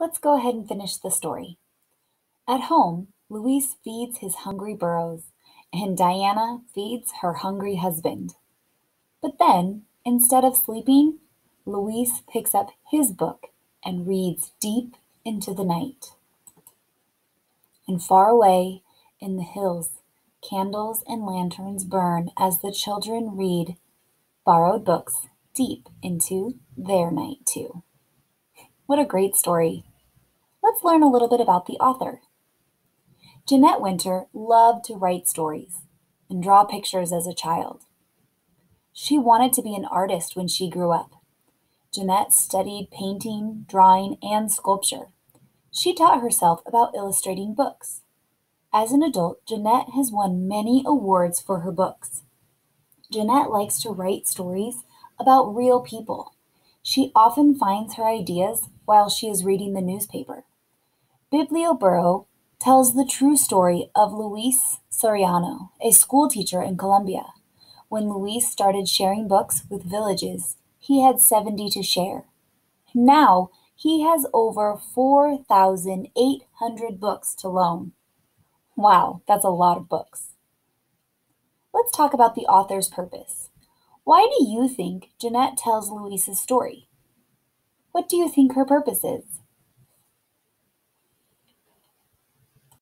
Let's go ahead and finish the story. At home, Luis feeds his hungry burros, and Diana feeds her hungry husband. But then, instead of sleeping, Luis picks up his book and reads deep into the night. And far away in the hills, candles and lanterns burn as the children read borrowed books deep into their night, too. What a great story! Let's learn a little bit about the author. Jeanette Winter loved to write stories and draw pictures as a child. She wanted to be an artist when she grew up. Jeanette studied painting, drawing, and sculpture. She taught herself about illustrating books. As an adult, Jeanette has won many awards for her books. Jeanette likes to write stories about real people. She often finds her ideas while she is reading the newspaper. Biblioburro tells the true story of Luis Soriano, a schoolteacher in Colombia. When Luis started sharing books with villages, he had 70 to share. Now he has over 4,800 books to loan. Wow, that's a lot of books. Let's talk about the author's purpose. Why do you think Jeanette tells Luis's story? What do you think her purpose is?